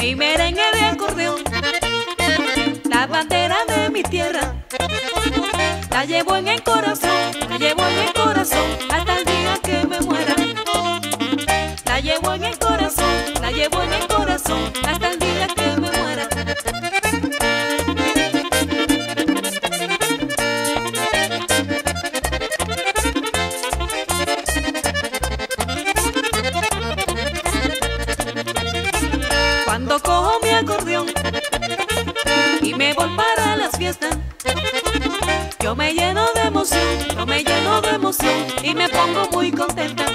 mi merengue de acordeón, la bandera de mi tierra, la llevo en el corazón, la llevo en el corazón. fiestas. Yo me lleno de emoción, yo me lleno de emoción y me pongo muy contenta.